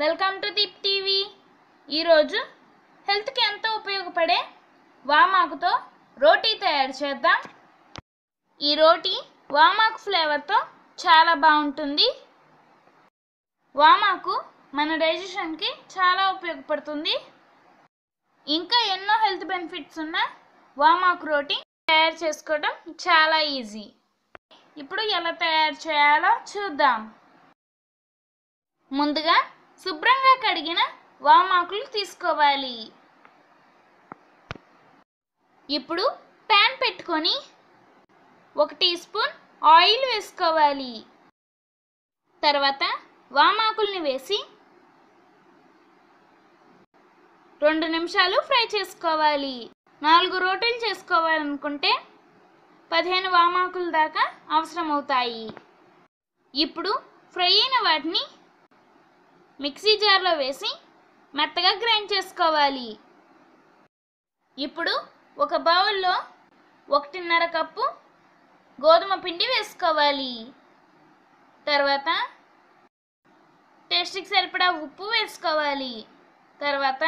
Welcome to Deep TV. ఈరోజు హెల్త్కి ఎంతో ఉపయోగపడే వామాకుతో రోటీ తయారు చేద్దాం. ఈ రోటీ వామాకు ఫ్లేవర్తో చాలా బాగుంటుంది. వామాకు మన డైజెషన్కి చాలా ఉపయోగపడుతుంది. ఇంకా ఎన్నో హెల్త్ బెనిఫిట్స్ ఉన్న వామాకు రోటీ తయారు చేసుకోవడం చాలా ఈజీ. ఇప్పుడు ఎలా తయారు చేయాలో చూద్దాం. ముందుగా శుభ్రంగా కడిగిన వామాకులు తీసుకోవాలి. ఇప్పుడు ప్యాన్ పెట్టుకొని ఒక టీ స్పూన్ ఆయిల్ వేసుకోవాలి. తర్వాత వామాకుల్ని వేసి రెండు నిమిషాలు ఫ్రై చేసుకోవాలి. నాలుగు రోటీలు చేసుకోవాలనుకుంటే పదిహేను వామాకుల దాకా అవసరం అవుతాయి ఇప్పుడు ఫ్రై అయిన వాటిని మిక్సీ జార్లో వేసి మెత్తగా గ్రైండ్ చేసుకోవాలి. ఇప్పుడు ఒక బౌల్లో ఒకటిన్నర కప్పు గోధుమ పిండి వేసుకోవాలి. తర్వాత టేస్ట్కి సరిపడా ఉప్పు వేసుకోవాలి. తర్వాత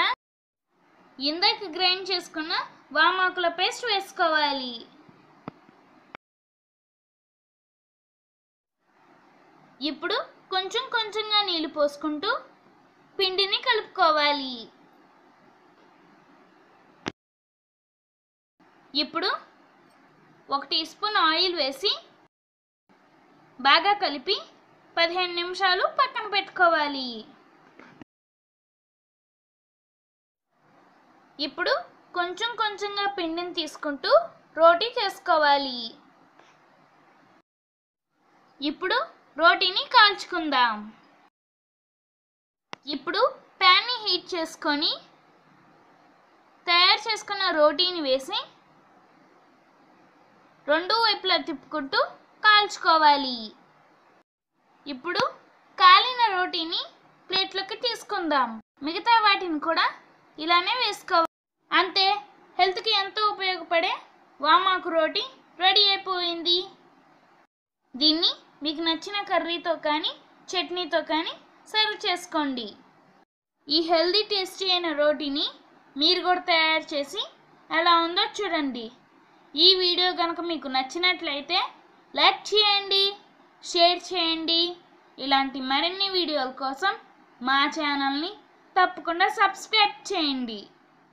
ఇందాక గ్రైండ్ చేసుకున్న వామాకుల పేస్ట్ వేసుకోవాలి. ఇప్పుడు కొంచెం కొంచెం నీళ్ళు పోసుకుంటూ పిండిని కలుపుకోవాలి. ఇప్పుడు ఒక టీ స్పూన్ ఆయిల్ వేసి బాగా కలిపి పదిహేను నిమిషాలు పక్కన పెట్టుకోవాలి. ఇప్పుడు కొంచెం కొంచెంగా పిండిని తీసుకుంటూ రోటీ చేసుకోవాలి. ఇప్పుడు రోటీని కాల్చుకుందాం. ఇప్పుడు ప్యాన్ని హీట్ చేసుకొని తయారు చేసుకున్న రోటీని వేసి రెండు వైపులా తిప్పుకుంటూ కాల్చుకోవాలి. ఇప్పుడు కాలిన రోటీని ప్లేట్లోకి తీసుకుందాం. మిగతా వాటిని కూడా ఇలానే వేసుకోవాలి. అంతే హెల్త్కి ఎంతో ఉపయోగపడే వామాకు రోటీ రెడీ అయిపోయింది. దీన్ని మీకు నచ్చిన కర్రీతో కానీ చట్నీతో కానీ సర్వ్ చేసుకోండి. ఈ హెల్దీ టేస్టీ అయిన రోటీని మీరు కూడా తయారు చేసి ఎలా ఉందో చూడండి. ఈ వీడియో కనుక మీకు నచ్చినట్లయితే లైక్ చేయండి షేర్ చేయండి. ఇలాంటి మరిన్ని వీడియోల కోసం మా ఛానల్ని తప్పకుండా సబ్స్క్రైబ్ చేయండి.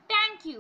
Thank you.